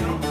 you.